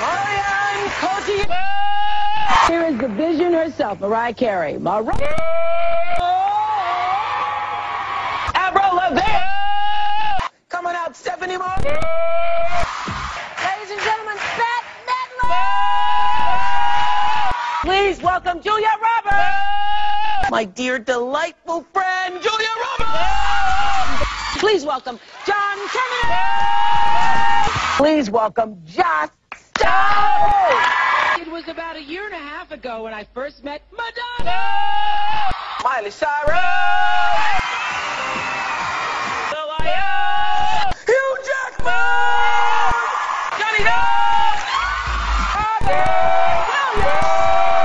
Marion Cotillard. Here is the vision herself, Mariah Carey. Mariah. Avril Lavigne. Coming out 70 more. Ladies and gentlemen, Bette Midler. Please welcome Julia Roberts. My dear, delightful friend, Julia Roberts. Please welcome John Kennedy. Please welcome Joss Stop! It was about a year and a half ago when I first met Madonna! Miley Cyrus! Johnny Depp! Robin Williams!